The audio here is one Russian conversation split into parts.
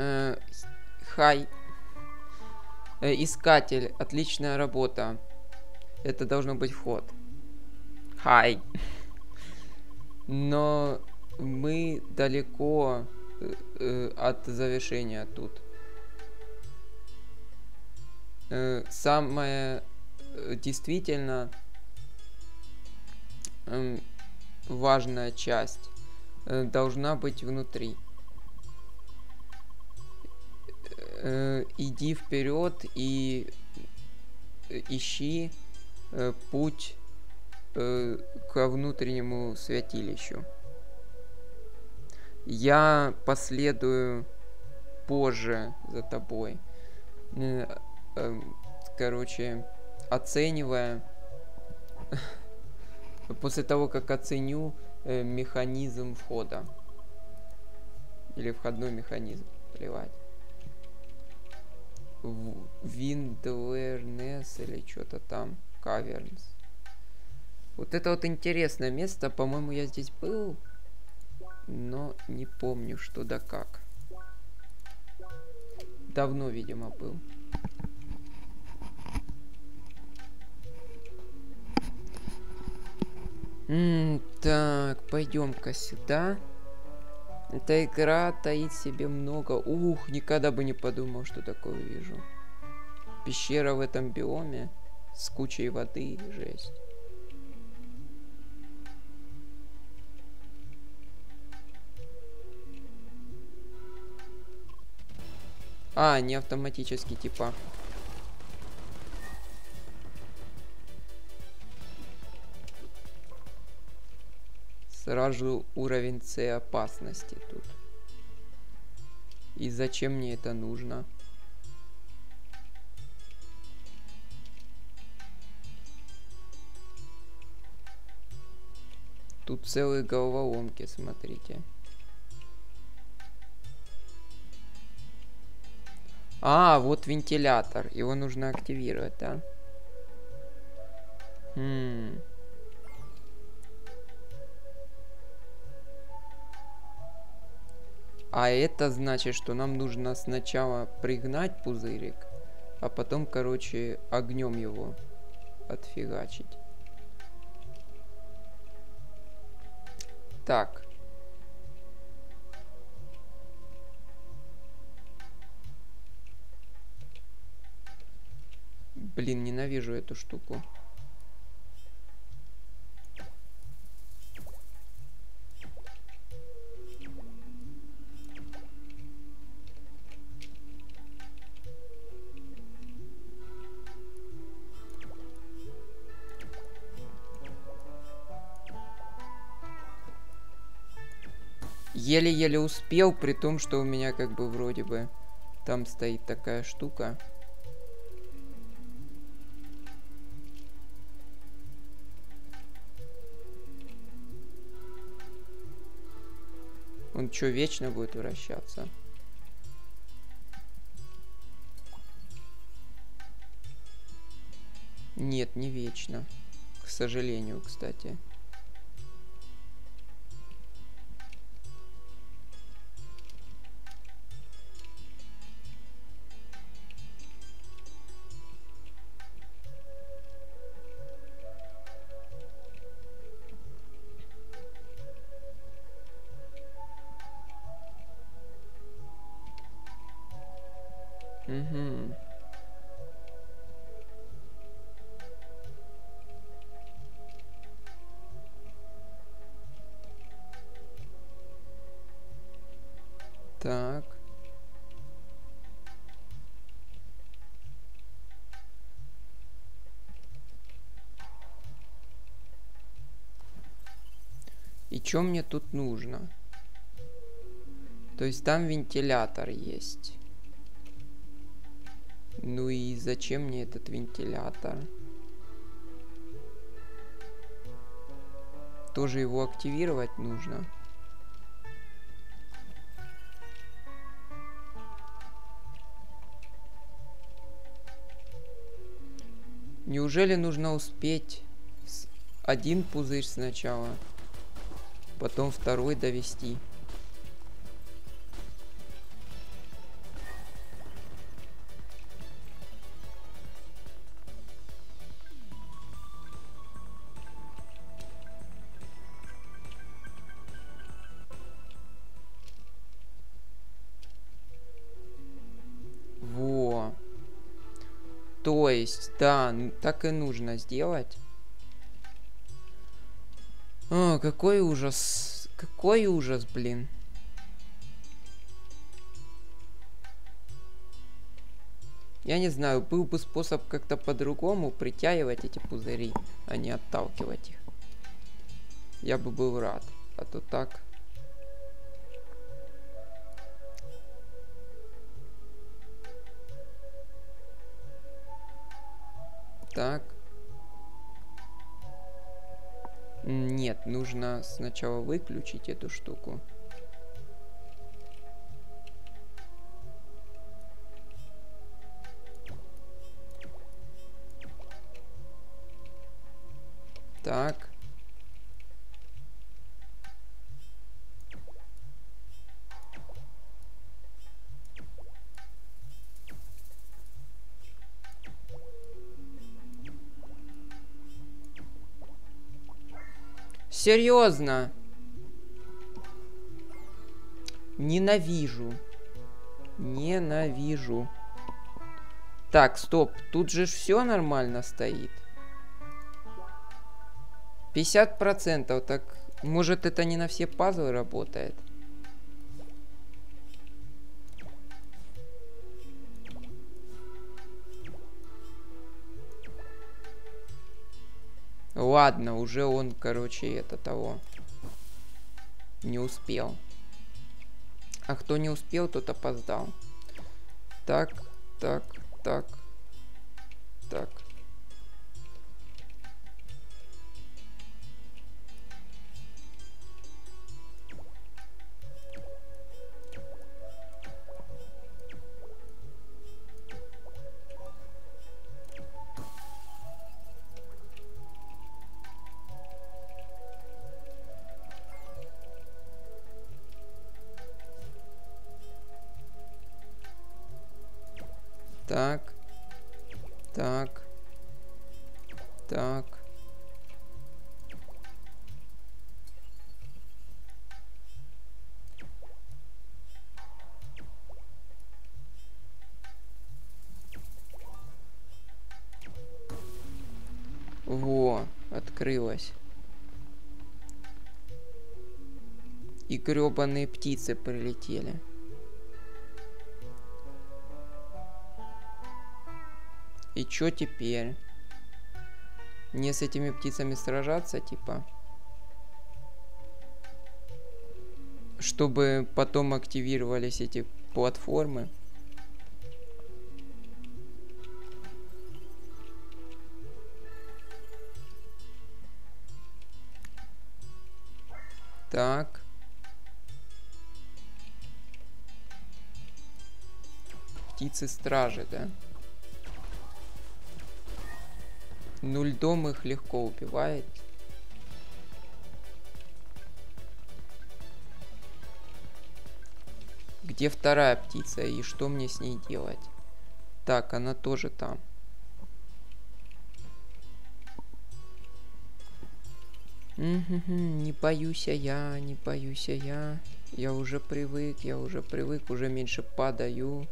Э, хай. Э, искатель. Отличная работа. Это должно быть вход. Хай. Но мы далеко э, э, от завершения тут. Э, самое э, действительно э, важная часть должна быть внутри. Э, иди вперед и э, ищи э, путь э, к внутреннему святилищу. Я последую позже за тобой. Э, короче, оценивая после того, как оценю механизм входа. Или входной механизм. Плевать. Windowerness или что-то там. Caverns. Вот это вот интересное место. По-моему, я здесь был. Но не помню, что да как. Давно, видимо, был. М так, пойдем-ка сюда. Эта игра таит в себе много. Ух, никогда бы не подумал, что такое вижу. Пещера в этом биоме с кучей воды, жесть. А, не автоматически типа. Сразу уровень С опасности тут. И зачем мне это нужно? Тут целые головоломки, смотрите. А, вот вентилятор. Его нужно активировать, да? Хм. А это значит, что нам нужно сначала пригнать пузырик, а потом, короче, огнем его отфигачить. Так. Блин, ненавижу эту штуку. Еле-еле успел, при том, что у меня как бы вроде бы там стоит такая штука. Он что, вечно будет вращаться? Нет, не вечно. К сожалению, кстати. Так. И что мне тут нужно? То есть там вентилятор есть. Ну и зачем мне этот вентилятор? Тоже его активировать нужно. Неужели нужно успеть один пузырь сначала, потом второй довести? Да, так и нужно сделать. О, какой ужас. Какой ужас, блин. Я не знаю, был бы способ как-то по-другому притягивать эти пузыри, а не отталкивать их. Я бы был рад. А то так... Так. Нет, нужно сначала выключить эту штуку. Так. Серьезно. Ненавижу. Ненавижу. Так, стоп. Тут же все нормально стоит. 50%. Так, может это не на все пазлы работает? Ладно, уже он, короче, это того. Не успел. А кто не успел, тот опоздал. Так, так, так, так. Гребаные птицы прилетели. И чё теперь? Мне с этими птицами сражаться, типа? Чтобы потом активировались эти платформы. Так. Птицы-стражи, да? Ну, льдом их легко убивает. Где вторая птица и что мне с ней делать? Так, она тоже там. не боюсь я, не боюсь я. Я уже привык, я уже привык, уже меньше падаю.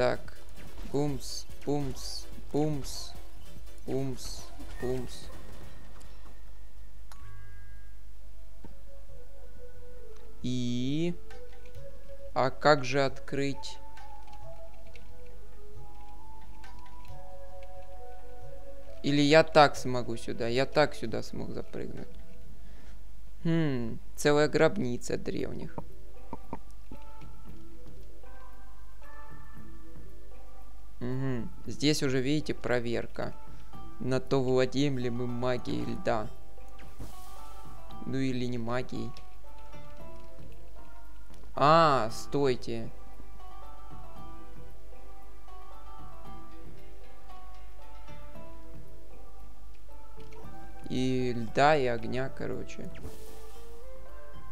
Так, бумс, бумс, бумс. Умс, умс. И... А как же открыть... Или я так смогу сюда? Я так сюда смог запрыгнуть. Хм, целая гробница древних. Здесь уже, видите, проверка на то владеем ли мы магией льда. Ну или не магией. А, стойте. И льда, и огня, короче.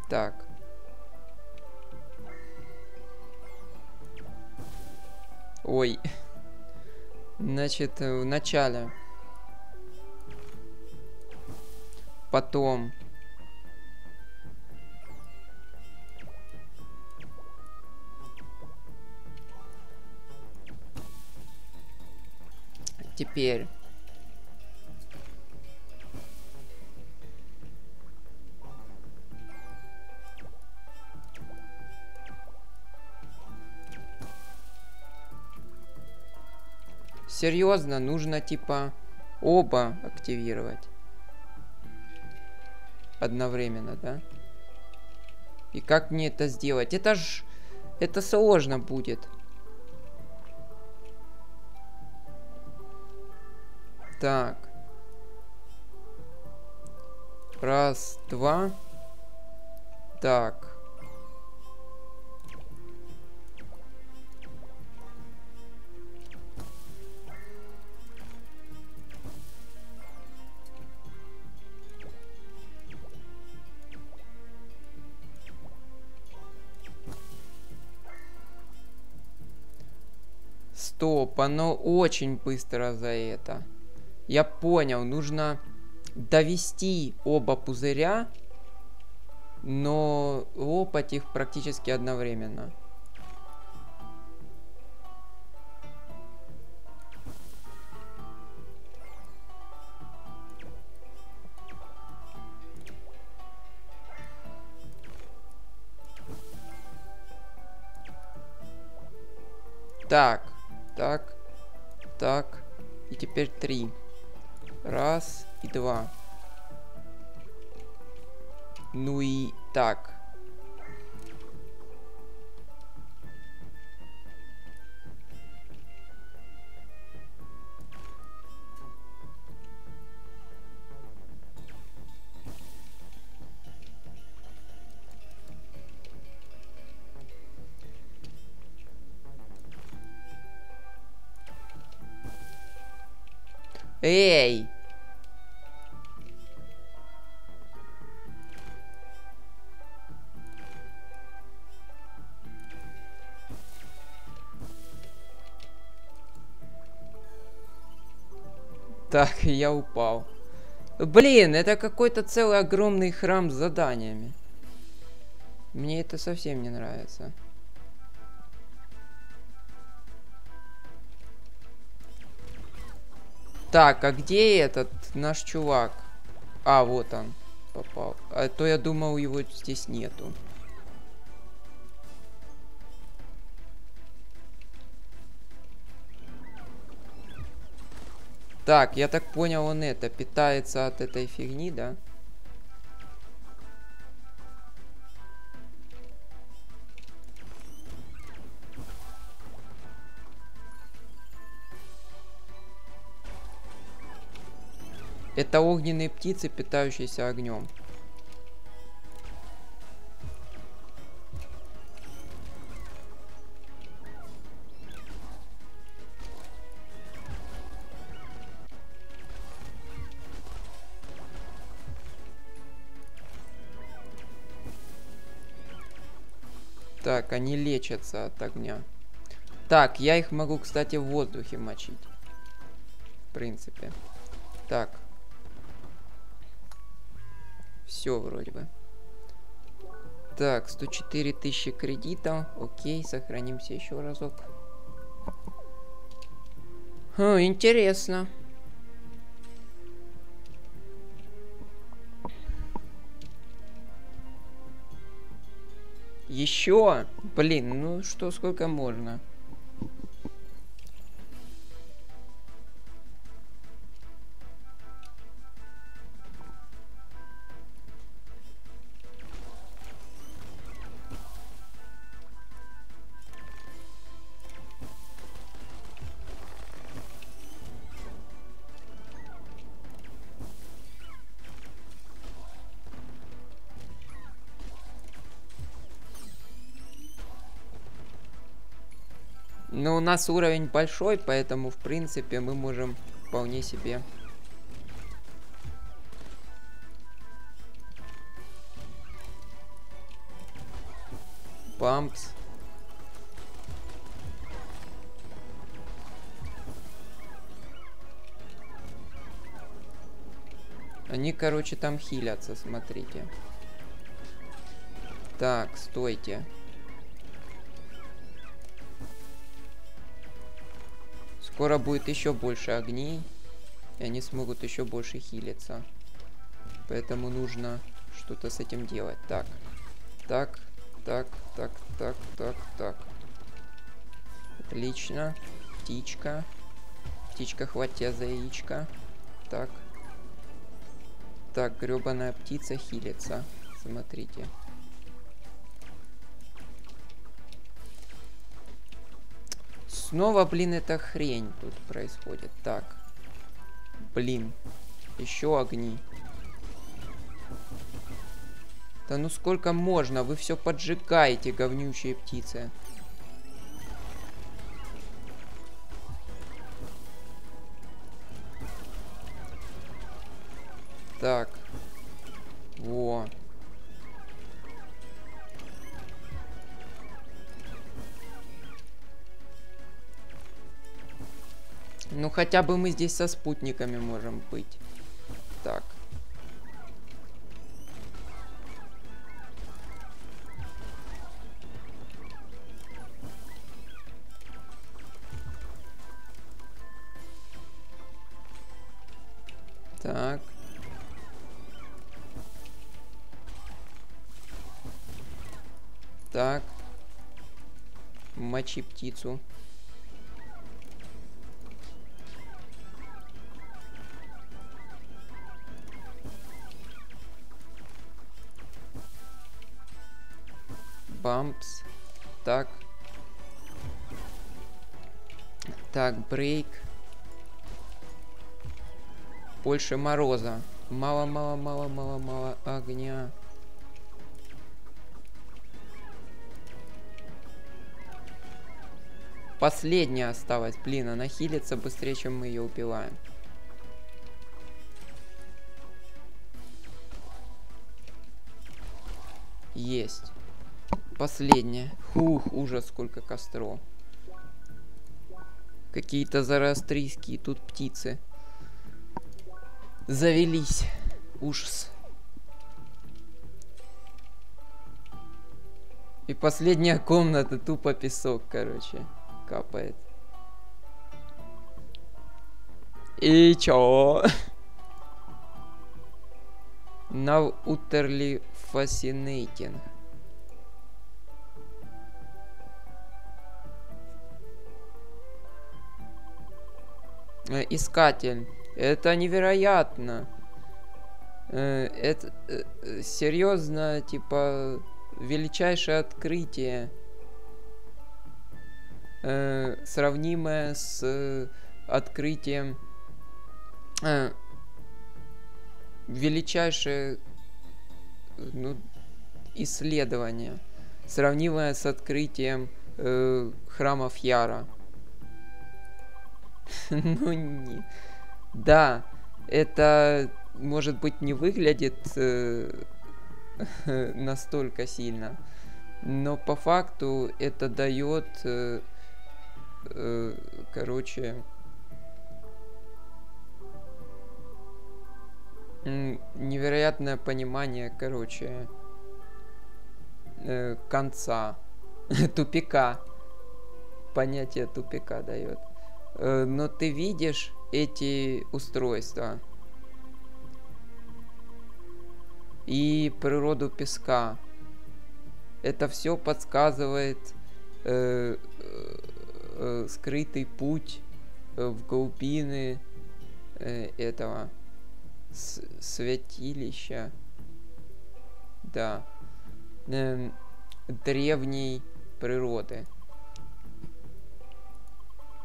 Так. Ой. Значит, в начале потом теперь? Серьезно, нужно типа оба активировать. Одновременно, да? И как мне это сделать? Это ж... Это сложно будет. Так. Раз, два. Так. Стоп, оно очень быстро за это. Я понял, нужно довести оба пузыря, но лопать их практически одновременно. Так, теперь три. Раз и два. Ну и так. Так, я упал. Блин, это какой-то целый огромный храм с заданиями. Мне это совсем не нравится. Так, а где этот наш чувак? А, вот он попал. А то я думал, его здесь нету. Так, я так понял, он это, питается от этой фигни, да? Это огненные птицы, питающиеся огнем. Они лечатся от огня. Так, я их могу, кстати, в воздухе мочить. В принципе. Так. Все вроде бы. Так, 104 тысячи кредитов. Окей, сохранимся еще разок. О, интересно. Еще? Блин, ну что, сколько можно? У нас уровень большой, поэтому, в принципе, мы можем вполне себе... Бампс. Они, короче, там хилятся, смотрите. Так, стойте. Скоро будет еще больше огней. И они смогут еще больше хилиться. Поэтому нужно что-то с этим делать. Так. Так. Так. Так. Так. Так. Так. Отлично. Птичка. Птичка, хватит тебя за яичко. Так. Так, гребаная птица хилится. Смотрите. Снова, блин, эта хрень тут происходит. Так. Блин. Еще огни. Да ну сколько можно? Вы все поджигаете, говнючие птицы. Так. Хотя бы мы здесь со спутниками можем быть. Так. Так. Так. Мочи птицу. Бампс. Так. Так, брейк. Больше мороза. Мало-мало-мало-мало-мало огня. Последняя осталась. Блин, она хилится быстрее, чем мы ее убиваем. Есть. Последняя. Хух, ужас, сколько костров. Какие-то зарастрийские тут птицы. Завелись. Ужас. И последняя комната, тупо песок, короче капает. И чё? Now utterly fascinating. Э, искатель. Это невероятно. Э, это э, серьезно, типа, величайшее открытие сравнимое с открытием величайшее ну, исследование, сравнимое с открытием э, храмов Яра. ну не. Да, это может быть не выглядит э, настолько сильно, но по факту это дает э, э, короче, невероятное понимание, короче, конца, тупика, понятие тупика дает. Э, но ты видишь эти устройства и природу песка. Это все подсказывает э, э, скрытый путь э, в глубины э, этого с святилища. Да. Э, древней природы.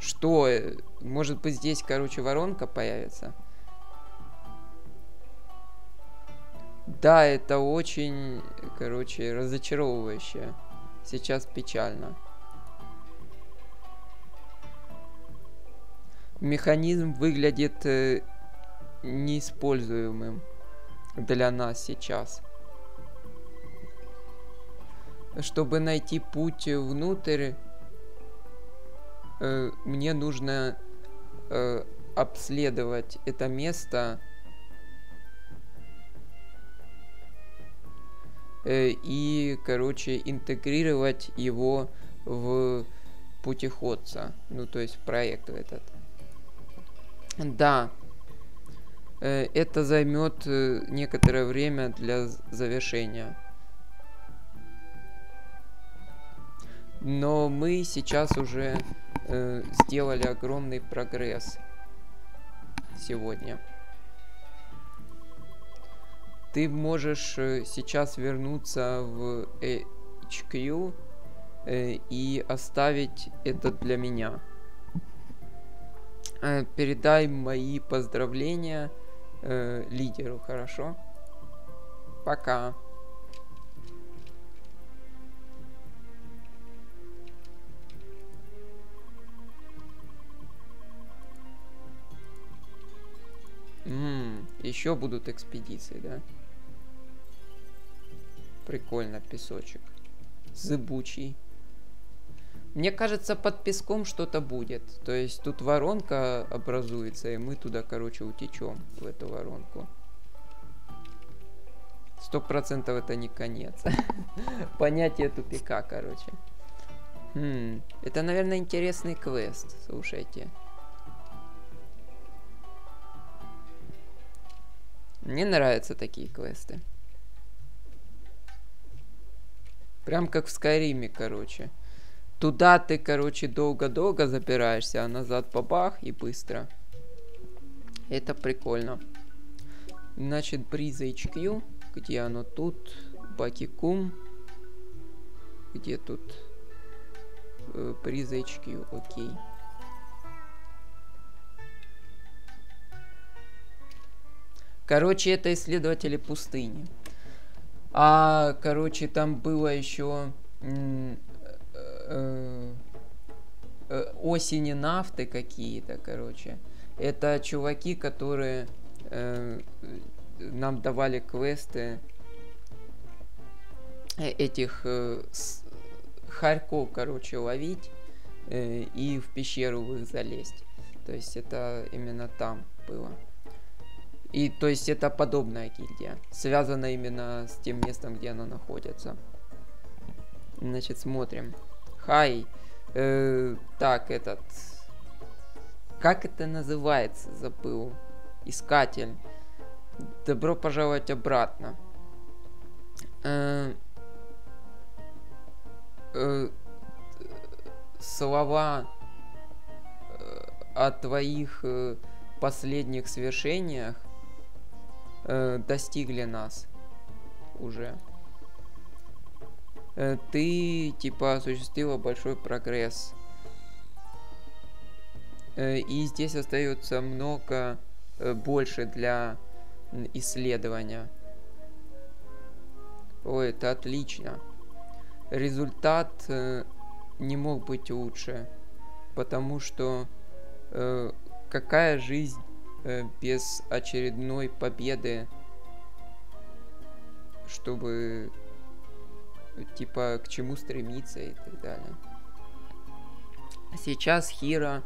Что? Э, может быть здесь, короче, воронка появится? Да, это очень, короче, разочаровывающе. Сейчас печально. механизм выглядит э, неиспользуемым для нас сейчас. Чтобы найти путь внутрь, э, мне нужно э, обследовать это место э, и, короче, интегрировать его в путеходца, ну то есть проект этот. Да. Э, это займет э, некоторое время для завершения. Но мы сейчас уже э, сделали огромный прогресс сегодня. Ты можешь э, сейчас вернуться в HQ э, и оставить это для меня. Э, передай мои поздравления э, лидеру, хорошо? Пока. Ммм, еще будут экспедиции, да? Прикольно, песочек. Зыбучий. Мне кажется, под песком что-то будет. То есть тут воронка образуется, и мы туда, короче, утечем в эту воронку. Сто процентов это не конец. Понятие тупика, короче. Хм, это, наверное, интересный квест, слушайте. Мне нравятся такие квесты. Прям как в Скайриме, короче. Туда ты, короче, долго-долго запираешься, а назад бабах и быстро. Это прикольно. Значит, Бриза HQ. Где оно тут? Бакикум. Где тут? Э, Бриза HQ, окей. Короче, это исследователи пустыни. А, короче, там было еще э, э, осени нафты какие-то, короче. Это чуваки, которые э, нам давали квесты э, этих э, короче, ловить э, и в пещеру их залезть. То есть это именно там было. И то есть это подобная гильдия, связана именно с тем местом, где она находится. Значит, смотрим. Хай. Э, так, этот... Как это называется? Забыл. Искатель. Добро пожаловать обратно. Э, э, слова э, о твоих э, последних свершениях э, достигли нас уже. Э, ты, типа, осуществила большой прогресс. Э, и здесь остается много э, больше для исследования. Ой, это отлично. Результат э, не мог быть лучше, потому что э, какая жизнь без очередной победы, чтобы типа к чему стремиться и так далее. Сейчас Хира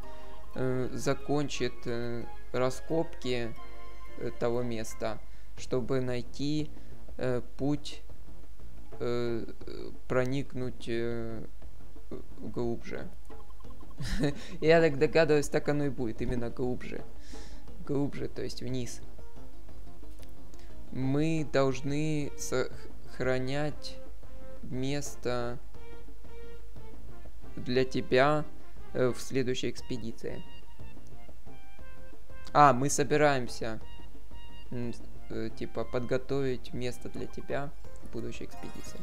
э, закончит э, раскопки э, того места, чтобы найти э, путь э, проникнуть э, глубже. Я так догадываюсь, так оно и будет, именно глубже. Глубже, то есть вниз. Мы должны сохранять место для тебя э, в следующей экспедиции. А, мы собираемся, э, типа, подготовить место для тебя в будущей экспедиции.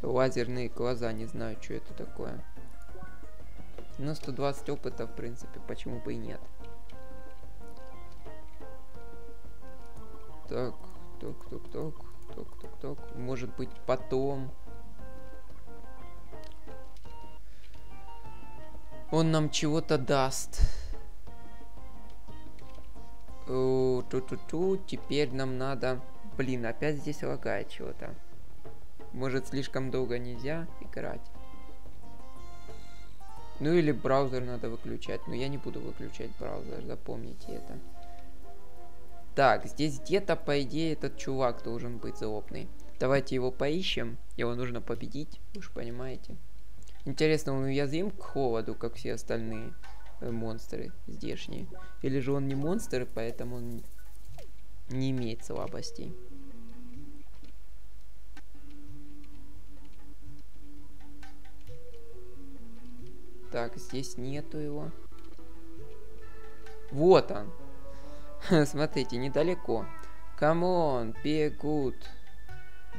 Лазерные глаза, не знаю, что это такое. Но 120 опыта, в принципе, почему бы и нет. Так, так, так, так. Ток-ток-ток. Может быть, потом. Он нам чего-то даст. Ту-ту-ту. Теперь нам надо... Блин, опять здесь лагает чего-то. Может, слишком долго нельзя играть. Ну или браузер надо выключать. Но я не буду выключать браузер, запомните это. Так, здесь где-то, по идее, этот чувак должен быть злобный. Давайте его поищем. Его нужно победить, вы же понимаете. Интересно, он уязвим к холоду, как все остальные? э, монстры здешние. Или же он не монстр, поэтому он не имеет слабостей. Так, здесь нету его. Вот он. Смотрите, недалеко. Come on, be good.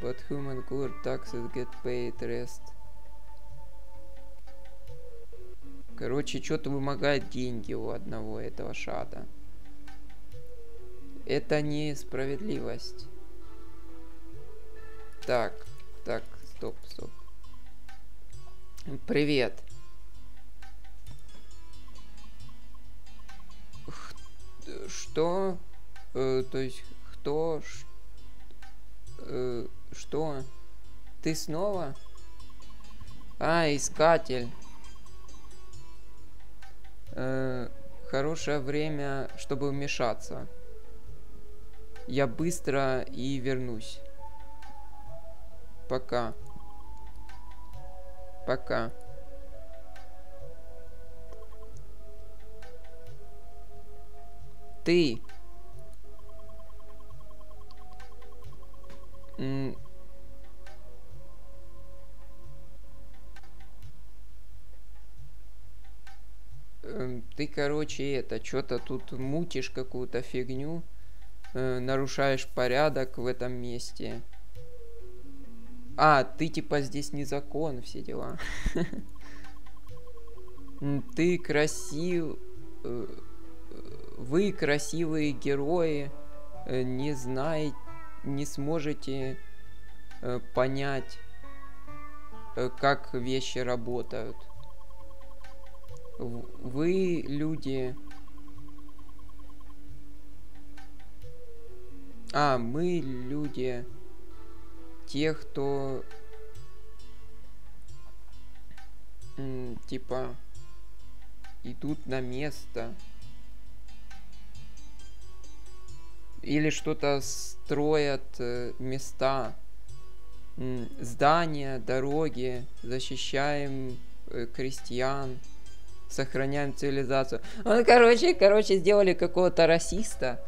But human good taxes get paid rest. Короче, что-то вымогает деньги у одного этого шата. Это несправедливость. Так, так, стоп, стоп. Привет. Что? Э, то есть, кто? Ш, э, что? Ты снова? А, искатель. Э, хорошее время, чтобы вмешаться. Я быстро и вернусь. Пока. Пока. Ты. Эм, ты, короче, это, что-то тут мутишь какую-то фигню, э, нарушаешь порядок в этом месте. А, ты типа здесь не закон, все дела. Ты красив... Вы, красивые герои, э, не знаете, не сможете э, понять, э, как вещи работают. Вы, люди... А, мы, люди, тех, кто... Типа идут на место, или что-то строят э, места, здания, дороги, защищаем э, крестьян, сохраняем цивилизацию. Ну, короче, короче, сделали какого-то расиста,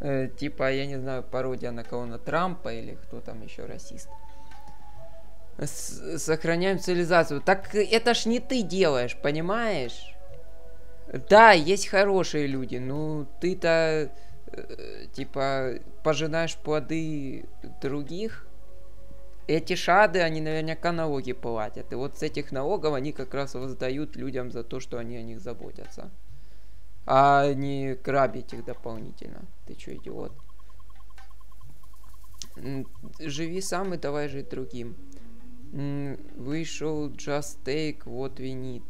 э, типа, я не знаю, пародия на кого, на Трампа или кто там еще расист. С сохраняем цивилизацию. Так это ж не ты делаешь, понимаешь? Да, есть хорошие люди, ну ты-то типа, пожинаешь плоды других, эти шады, они наверняка налоги платят. И вот с этих налогов они как раз воздают людям за то, что они о них заботятся. А не грабить их дополнительно. Ты чё, идиот? Живи сам и давай жить другим. Вышел just take what we.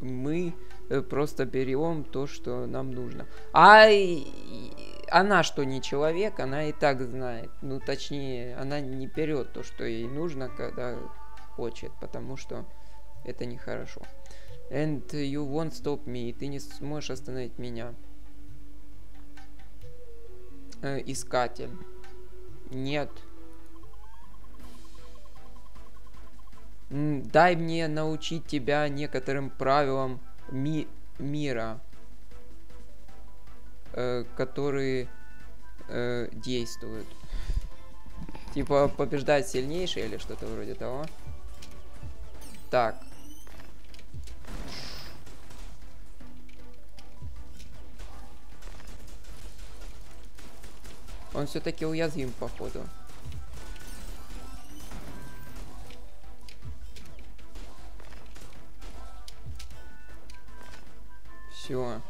Мы Э, просто берем то, что нам нужно. А она что, не человек, она и так знает. Ну, точнее, она не берет то, что ей нужно, когда хочет, потому что это нехорошо. And you won't stop me. Ты не сможешь остановить меня. Э, искатель. Нет. Дай мне научить тебя некоторым правилам ми мира, э, которые э, действуют. Типа побеждать сильнейший или что-то вроде того. Так. Он все-таки уязвим, походу. Все.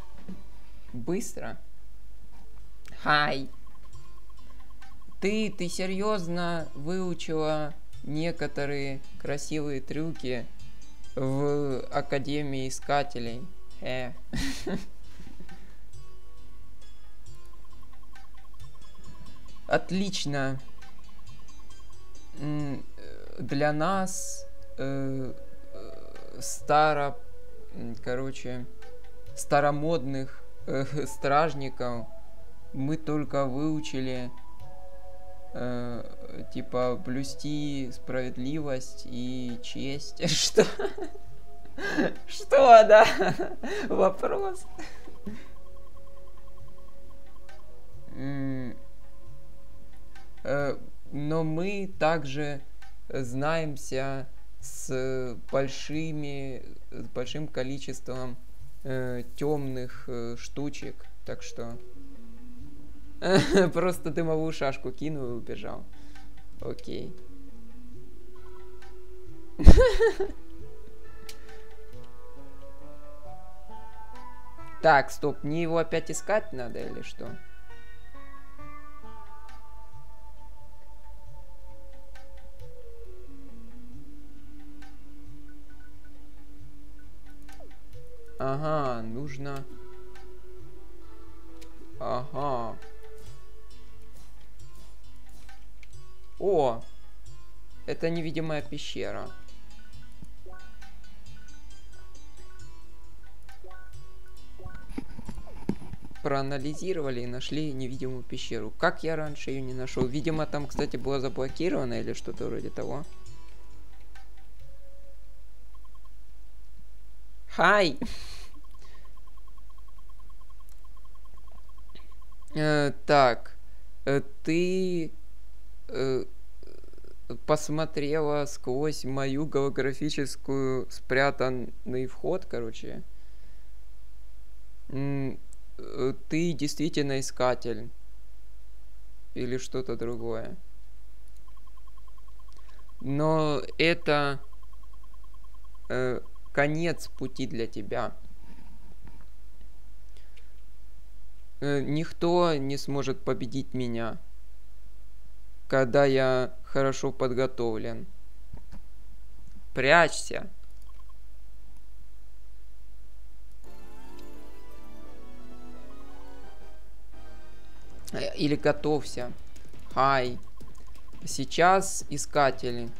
Быстро. Хай. Ты, ты серьезно выучила некоторые красивые трюки в Академии Искателей? Э. Отлично. Для нас э, э, старо, короче, старомодных э, стражников мы только выучили э, типа блюсти справедливость и честь. Что? Что, да? Вопрос. Э, но мы также знаемся с большими, с большим количеством э, темных э, штучек, так что просто дымовую шашку кинул и убежал. Окей. Так, стоп, мне его опять искать надо или что? Ага, нужно... Ага. О! Это невидимая пещера. Проанализировали и нашли невидимую пещеру. Как я раньше ее не нашел? Видимо, там, кстати, было заблокировано или что-то вроде того. Хай! Э, так, э, ты э, посмотрела сквозь мою голографическую спрятанный вход, короче. Ты действительно искатель. Или что-то другое. Но это э, конец пути для тебя. Э, никто не сможет победить меня, когда я хорошо подготовлен. Прячься. Э, или готовься. Хай. Сейчас искатели.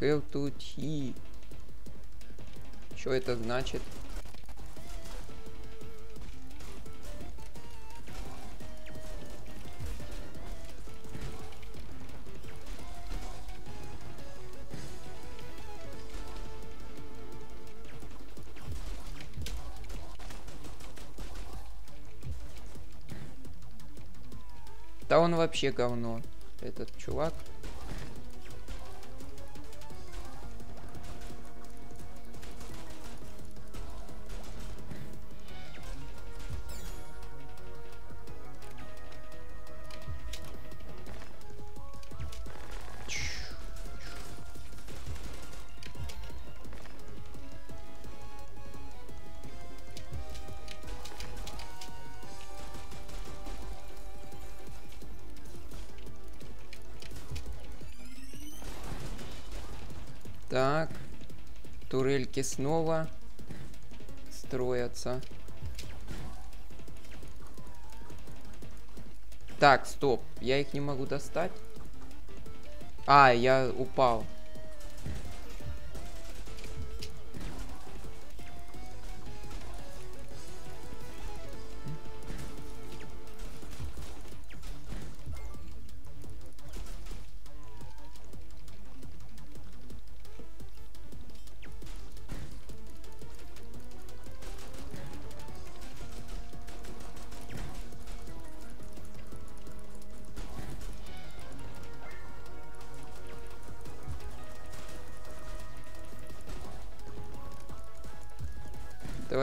Have to tea. Что это значит? Да он вообще говно, этот чувак. Так. Турельки снова строятся. Так, стоп. Я их не могу достать. А, я упал.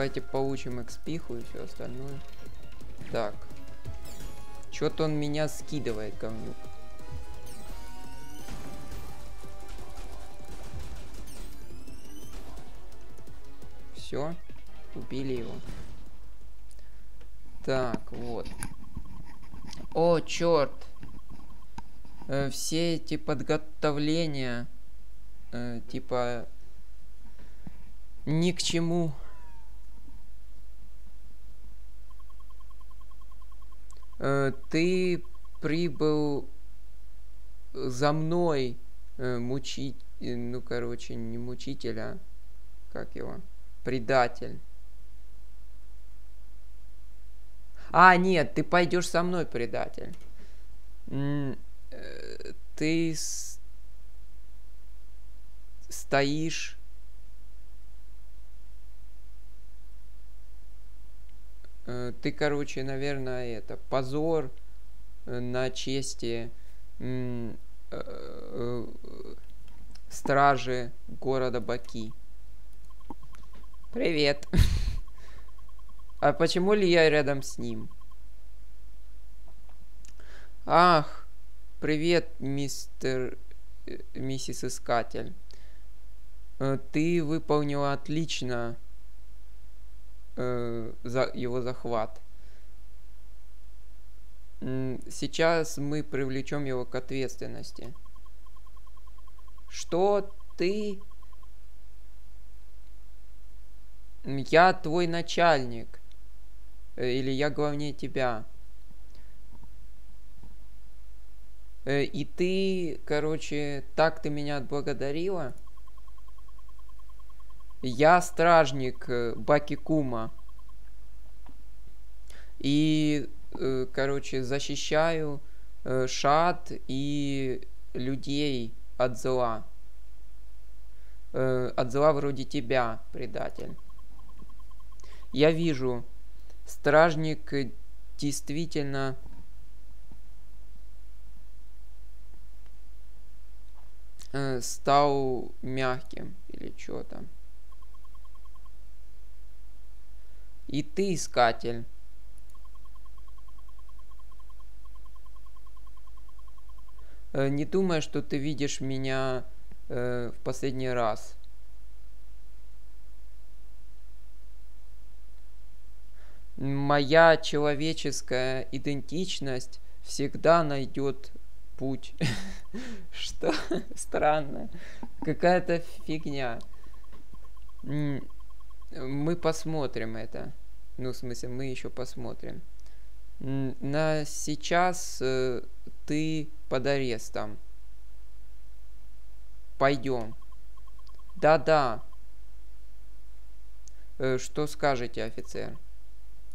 Давайте получим экспиху и все остальное. Так. Что-то он меня скидывает, говнюк. Все. Убили его. Так, вот. О, черт. Э, все эти подготовления, э, типа, ни к чему. Э, ты прибыл за мной э, мучить, э, ну, короче, не мучителя, а как его, предатель. А, нет, ты пойдешь со мной, предатель. Ты стоишь ты, короче, наверное, это позор э, на чести э, стражи города Баки. Привет. А почему ли я рядом с ним? Ах, привет, мистер... Э, миссис Искатель. Э, ты выполнила отлично э, за его захват. Сейчас мы привлечем его к ответственности. Что ты... Я твой начальник. Э, или я главнее тебя. Э, и ты, короче, так ты меня отблагодарила. Я стражник э, Бакикума. И, короче, защищаю Шат и людей от зла. От зла вроде тебя, предатель. Я вижу, стражник действительно э, стал мягким или что там. И ты, искатель. Э, не думай, что ты видишь меня э, в последний раз. моя человеческая идентичность всегда найдет путь. Что? Странно. Какая-то фигня. Мы посмотрим это. Ну, в смысле, мы еще посмотрим. На сейчас э, ты под арестом. Пойдем. Да-да. Э, что скажете, офицер?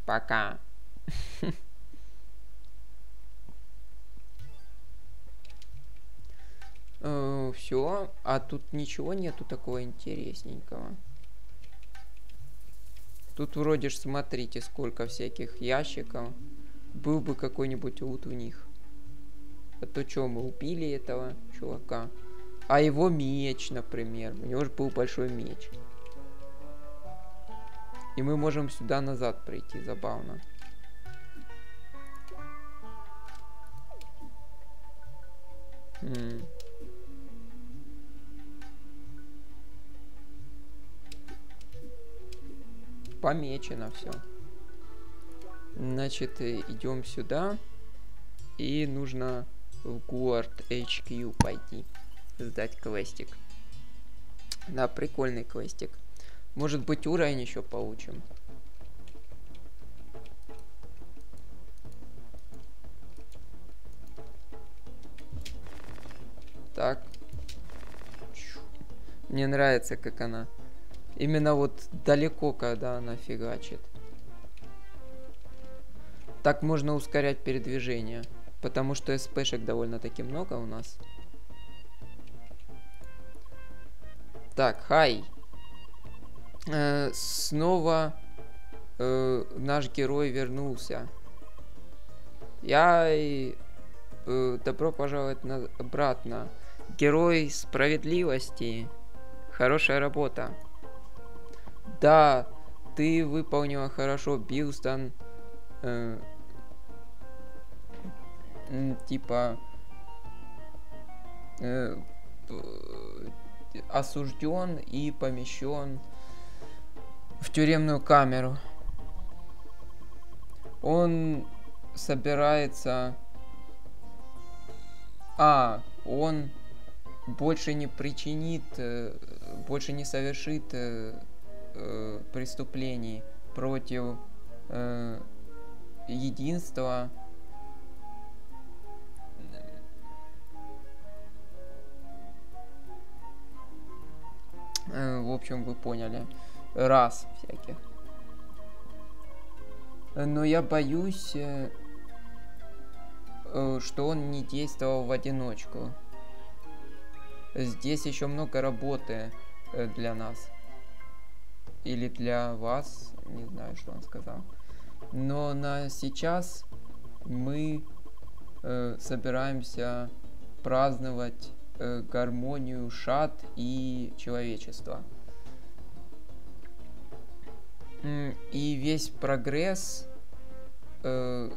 Пока. Э, Все, а тут ничего нету такого интересненького. Тут вроде ж смотрите, сколько всяких ящиков. Был бы какой-нибудь лут в них. А то что, мы убили этого чувака? А его меч, например. У него же был большой меч. И мы можем сюда назад пройти, забавно. М Помечено все. Значит, э, идем сюда. И нужно в город HQ пойти. Сдать квестик. Да, прикольный квестик. Может быть уровень еще получим. Так. Мне нравится, как она. Именно вот далеко, когда она фигачит. Так можно ускорять передвижение. Потому что СПшек довольно-таки много у нас. Так, хай э, снова э, наш герой вернулся. Я э, добро пожаловать на, обратно. Герой справедливости. Хорошая работа. Да, ты выполнила хорошо, Билстон. Э, типа э, осужден и помещен в тюремную камеру. Он собирается... А, он больше не причинит, э, больше не совершит э, э, преступлений против единства в общем, вы поняли раз всяких. Но я боюсь, э, э, что он не действовал в одиночку. здесь еще много работы э, для нас. Или для вас, не знаю, что он сказал. Но на сейчас мы э, собираемся праздновать э, гармонию шат и человечества. И весь прогресс э,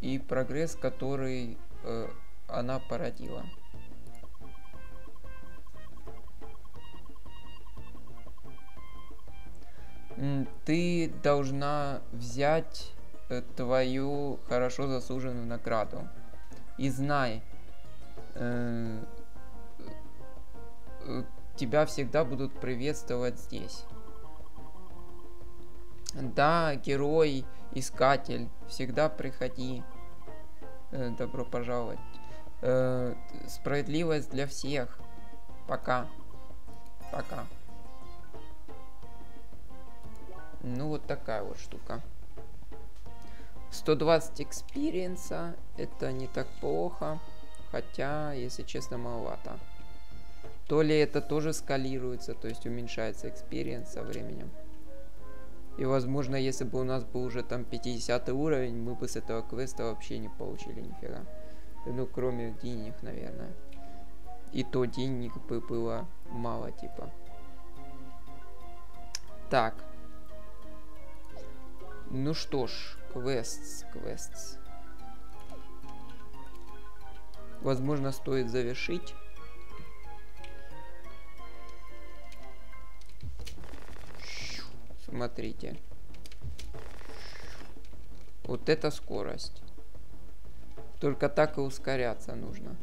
и прогресс, который э, она породила. Ты должна взять э, твою хорошо заслуженную награду. И знай, э, э, тебя всегда будут приветствовать здесь. Да, герой, искатель, всегда приходи. Э, добро пожаловать. Э, справедливость для всех. Пока. Пока. Ну, вот такая вот штука. 120 experience а. Это не так плохо. Хотя, если честно, маловато. То ли это тоже скалируется, то есть уменьшается experience со временем. И возможно, если бы у нас был уже там 50 уровень, мы бы с этого квеста вообще не получили нифига. Ну, кроме денег, наверное. И то денег бы было мало, типа. Так. Ну что ж, квест, квест. Возможно, стоит завершить. Смотрите. Вот это скорость. Только так и ускоряться нужно.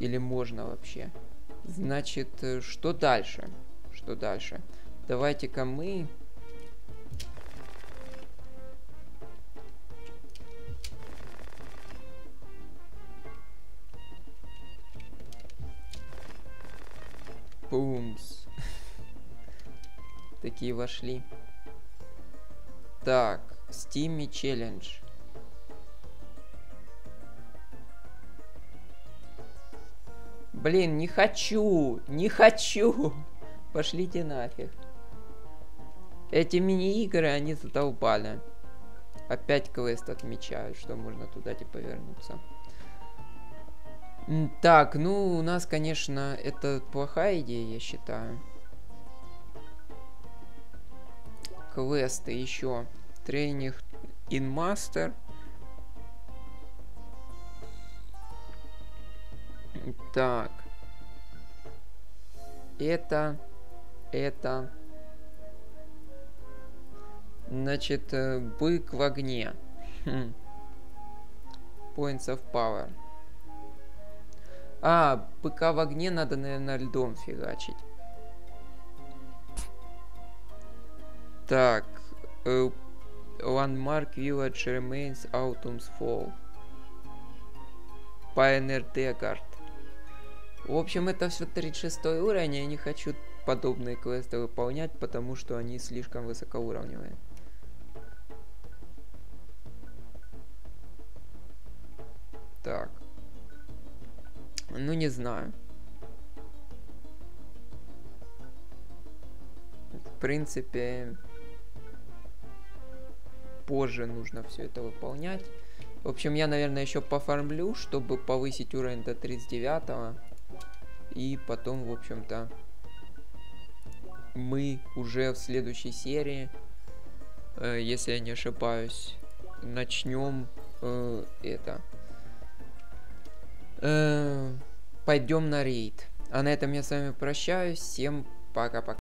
Или можно вообще. Значит, э, что дальше? Что дальше? Давайте-ка мы Бумс. Такие вошли. Так, Steamy Challenge. Блин, не хочу, не хочу. Пошлите нафиг. Эти мини-игры, они задолбали. Опять квест отмечают, что можно туда типа вернуться. Так, ну, у нас, конечно, это плохая идея, я считаю. Квесты еще. Тренинг in master. Так. Это. Это. Значит, э, бык в огне. Хм. Points of power. А, быка в огне надо, наверное, льдом фигачить. Так. Э, Landmark Village Remains Autumn's Fall. Pioneer Degard. В общем, это все 36 уровень, я не хочу подобные квесты выполнять, потому что они слишком высокоуровневые. Так. Ну, не знаю. В принципе, позже нужно все это выполнять. В общем, я, наверное, еще пофармлю, чтобы повысить уровень до 39 -го. И потом, в общем-то, мы уже в следующей серии, э, если я не ошибаюсь, начнем э, это. Э, пойдем на рейд. А на этом я с вами прощаюсь. Всем пока-пока.